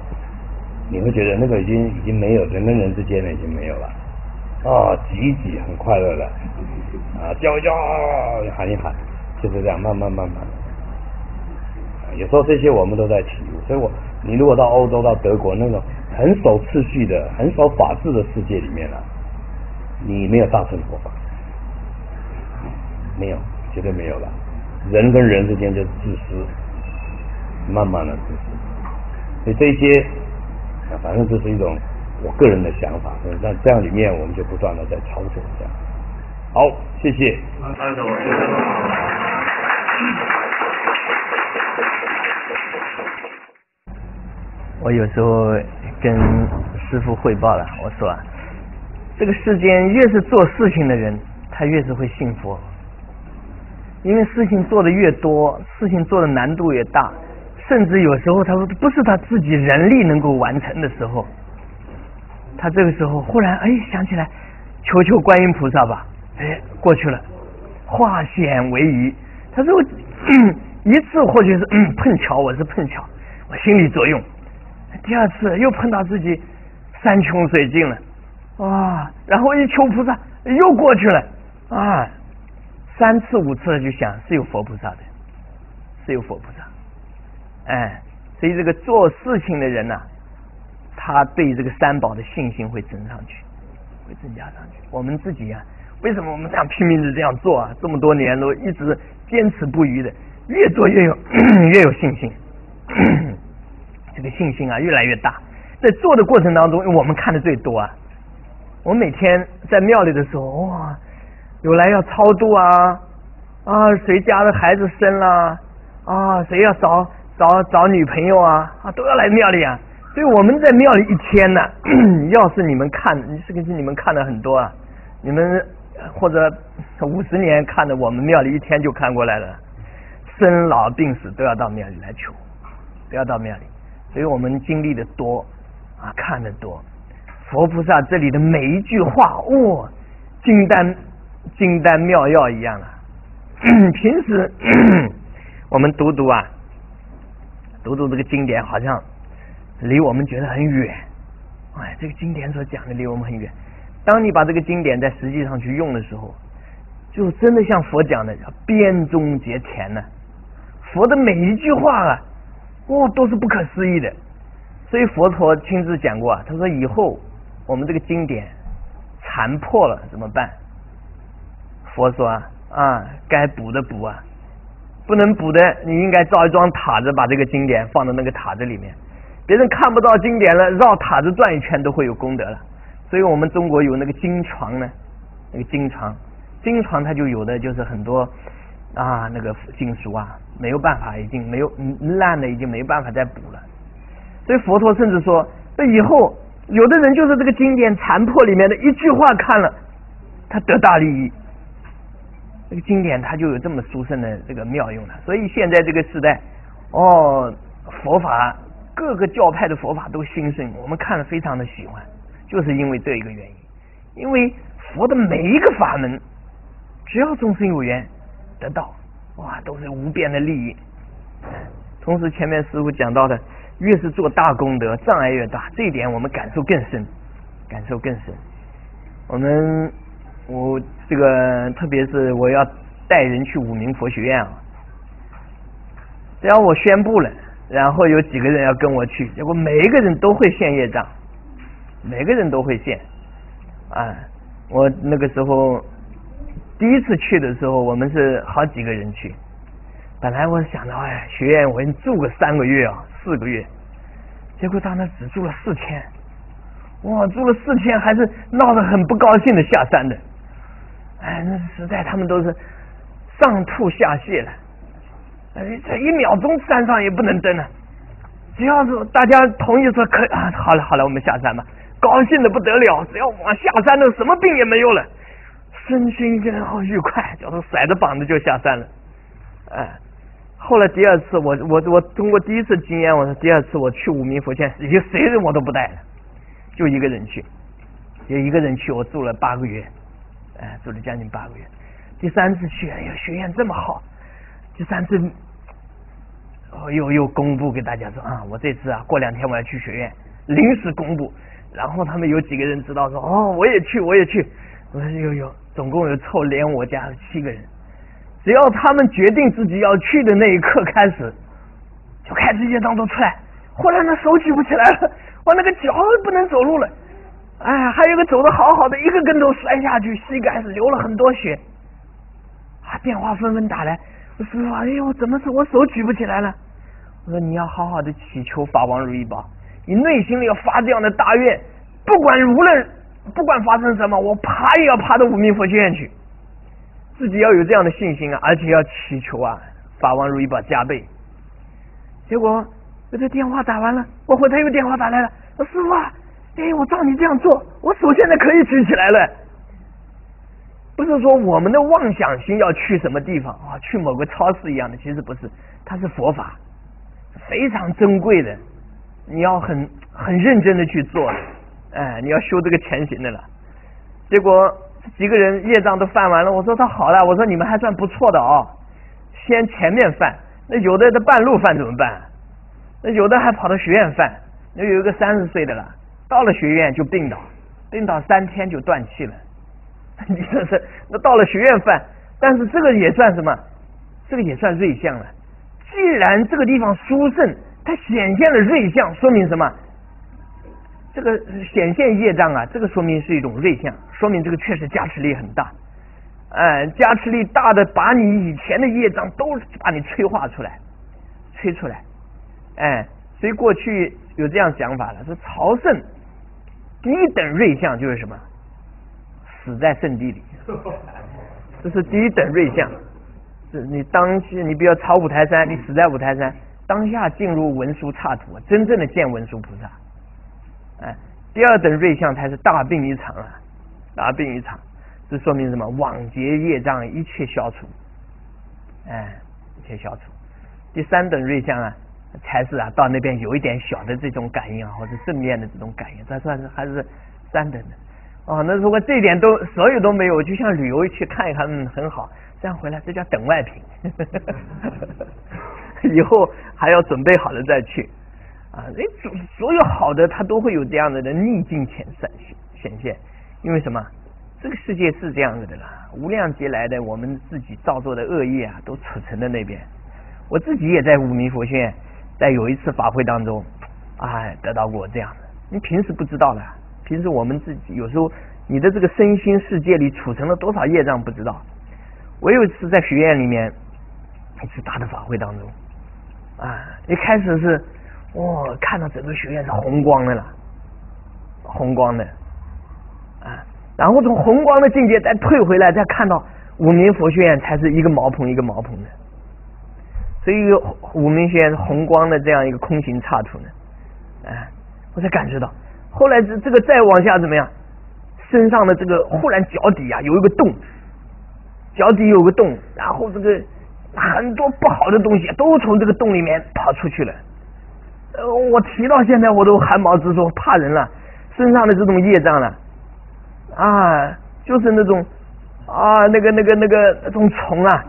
你会觉得那个已经已经没有人跟人之间的已经没有了，啊，挤一挤很快乐了，啊，叫一叫喊一喊，就是这样慢慢慢慢。有时候这些我们都在体悟，所以我你如果到欧洲到德国那种很守秩序的、很守法治的世界里面啊，你没有大乘佛法，没有，绝对没有了。人跟人之间就自私，慢慢的自私。所以这些，反正这是一种我个人的想法。那这样里面我们就不断的在操作这样。好，谢谢。我有时候跟师傅汇报了，我说，这个世间越是做事情的人，他越是会信佛，因为事情做的越多，事情做的难度越大，甚至有时候他说不是他自己人力能够完成的时候，他这个时候忽然哎想起来，求求观音菩萨吧，哎过去了，化险为夷。他说一次或许是嗯碰巧，我是碰巧，我心理作用。第二次又碰到自己山穷水尽了，啊！然后一求菩萨又过去了，啊！三次五次就想是有佛菩萨的，是有佛菩萨，哎，所以这个做事情的人呐，他对这个三宝的信心会增上去，会增加上去。我们自己呀，为什么我们这样拼命的这样做啊？这么多年都一直坚持不渝的，越做越有 越有信心。这个信心啊越来越大，在做的过程当中，我们看的最多啊。我每天在庙里的时候，哇，有来要超度啊啊，谁家的孩子生了啊，谁要找找找女朋友啊啊，都要来庙里啊。所以我们在庙里一天呢，要是你们看，这个是你们看的很多啊，你们或者五十年看的，我们庙里一天就看过来了，生老病死都要到庙里来求，都要到庙里。所以我们经历的多啊，看的多。佛菩萨这里的每一句话，哇，金丹金丹妙药一样啊。平时 我们读读啊，读读这个经典，好像离我们觉得很远。哎，这个经典所讲的离我们很远。当你把这个经典在实际上去用的时候，就真的像佛讲的，叫边中结田呢。佛的每一句话啊。哦，都是不可思议的，所以佛陀亲自讲过啊，他说以后我们这个经典残破了怎么办？佛说啊，该补的补啊，不能补的，你应该造一桩塔子，把这个经典放到那个塔子里面，别人看不到经典了，绕塔子转一圈都会有功德了。所以我们中国有那个经床呢，那个经床，经床它就有的就是很多啊那个经书啊。没有办法，已经没有烂的，已经没办法再补了。所以佛陀甚至说，那以后有的人就是这个经典残破里面的一句话看了，他得大利益。这个经典它就有这么殊胜的这个妙用了。所以现在这个时代，哦，佛法各个教派的佛法都兴盛，我们看了非常的喜欢，就是因为这一个原因。因为佛的每一个法门，只要众生有缘得到。哇，都是无边的利益。同时，前面师傅讲到的，越是做大功德，障碍越大，这一点我们感受更深，感受更深。我们，我这个，特别是我要带人去五明佛学院啊，只要我宣布了，然后有几个人要跟我去，结果每一个人都会现业障，每个人都会现。啊，我那个时候。第一次去的时候，我们是好几个人去。本来我想着，哎，学院我住个三个月啊，四个月。结果到那只住了四天，哇，住了四天还是闹得很不高兴的下山的，哎，那实在他们都是上吐下泻了，这一秒钟山上也不能登了，只要是大家同意说可以啊，好了好了，我们下山吧，高兴的不得了，只要往下山的什么病也没有了，身心然后愉快，叫他甩着膀子就下山了，哎。后来第二次，我我我通过第一次经验，我说第二次我去五明佛县，就谁人我都不带了，就一个人去，就一个人去，我住了八个月，哎，住了将近八个月。第三次去，哎呀，学院这么好，第三次，哦，又又公布给大家说啊，我这次啊，过两天我要去学院，临时公布，然后他们有几个人知道说，哦，我也去，我也去，我说有有，总共有凑连我家七个人。只要他们决定自己要去的那一刻开始，就开始业障都出来。忽然那手举不起来了，我那个脚不能走路了。哎，还有个走的好好的，一个跟头摔下去，膝盖是流了很多血。啊，电话纷纷打来，师傅，哎呦，怎么是我手举不起来了？我说你要好好的祈求法王如意宝，你内心里要发这样的大愿，不管无论不管发生什么，我爬也要爬到五明佛学院去。自己要有这样的信心啊，而且要祈求啊，法王如意宝加倍。结果我这电话打完了，我回头又电话打来了，说师傅啊，哎，我照你这样做，我手现在可以举起来了。不是说我们的妄想心要去什么地方啊，去某个超市一样的，其实不是，它是佛法，非常珍贵的，你要很很认真的去做，哎，你要修这个前行的了。结果。几个人业障都犯完了，我说他好了，我说你们还算不错的哦。先前面犯，那有的在半路犯怎么办？那有的还跑到学院犯，那有一个三十岁的了，到了学院就病倒，病倒三天就断气了。你说是那到了学院犯，但是这个也算什么？这个也算瑞相了。既然这个地方殊胜，它显现了瑞相，说明什么？这个显现业障啊，这个说明是一种瑞相，说明这个确实加持力很大，哎，加持力大的把你以前的业障都把你催化出来，催出来，哎，所以过去有这样想法了，说朝圣第一等瑞相就是什么，死在圣地里，这是第一等瑞相，是你当期你比如朝五台山，你死在五台山，当下进入文殊刹土，真正的见文殊菩萨。哎，第二等瑞相才是大病一场啊，大病一场，这说明什么？往劫业障一切消除，哎，一切消除。第三等瑞相啊，才是啊，到那边有一点小的这种感应啊，或者正面的这种感应，这算是还是三等的。哦，那如果这一点都所有都没有，就像旅游去看一看，嗯，很好，这样回来这叫等外品，以后还要准备好了再去。啊，那所所有好的，它都会有这样的的逆境显闪显现，因为什么？这个世界是这样子的啦，无量劫来的我们自己造作的恶业啊，都储存在那边。我自己也在五明佛院，在有一次法会当中，哎，得到过这样的。你平时不知道的，平时我们自己有时候你的这个身心世界里储存了多少业障不知道。我有一次在学院里面一次大的法会当中，啊，一开始是。哇，看到整个学院是红光的了，红光的啊！然后从红光的境界再退回来，再看到五明佛学院才是一个茅棚一个茅棚的，所以五明学院是红光的这样一个空行刹土呢。哎，我才感觉到，后来这这个再往下怎么样？身上的这个忽然脚底啊有一个洞，脚底有个洞，然后这个很多不好的东西都从这个洞里面跑出去了。呃，我提到现在我都汗毛直竖，怕人了。身上的这种业障了，啊，就是那种啊，那个那个那个那种虫啊，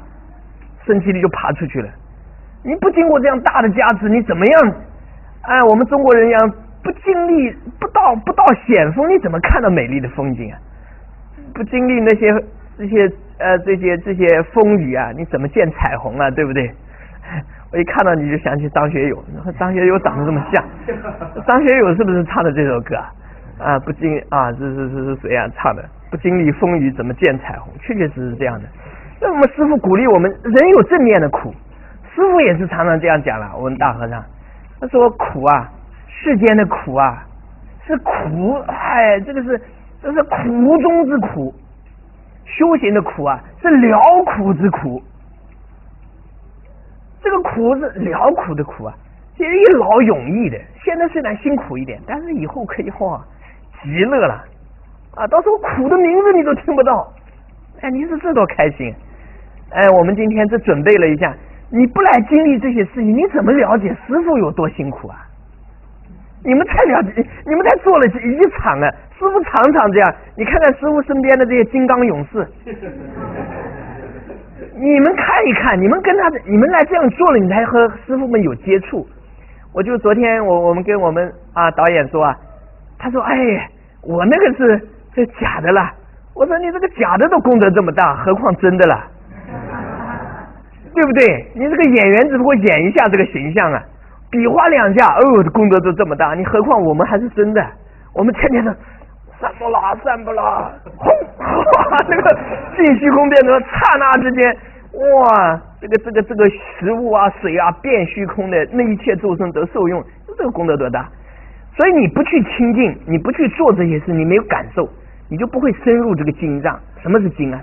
身体里就爬出去了。你不经过这样大的加持，你怎么样？按我们中国人一样，不经历不到不到险峰，你怎么看到美丽的风景啊？不经历那些这些呃这些这些风雨啊，你怎么见彩虹啊？对不对？我一看到你就想起张学友，张学友长得这么像，张学友是不是唱的这首歌啊？啊，不经啊，这是是是谁啊唱的？不经历风雨怎么见彩虹？确确实实这样的。那我们师傅鼓励我们，人有正面的苦，师傅也是常常这样讲了。我们大和尚他说苦啊，世间的苦啊，是苦，哎，这个是这是苦中之苦。修行的苦啊，是了苦之苦。这个苦是了苦的苦啊，是一劳永逸的。现在虽然辛苦一点，但是以后可以哇，极乐了啊！到时候苦的名字你都听不到，哎，你是这多开心！哎，我们今天这准备了一下，你不来经历这些事情，你怎么了解师傅有多辛苦啊？你们太了解，你们才做了一场啊！师傅常常这样，你看看师傅身边的这些金刚勇士，你们看一看，你们跟他，你们来这样做了，你才和师傅们有接触。我就昨天我我们跟我们啊导演说啊，他说哎，我那个是这假的了。我说你这个假的都功德这么大，何况真的了，对不对？你这个演员只不过演一下这个形象啊。比划两下，哦，功德都这么大，你何况我们还是真的？我们天天的散不啦，散不啦，轰！那个进虚空变成刹那之间，哇，这个这个这个食物啊、水啊变虚空的，那一切众生得受用，这个功德多大？所以你不去亲近，你不去做这些事，你没有感受，你就不会深入这个经藏。什么是经啊？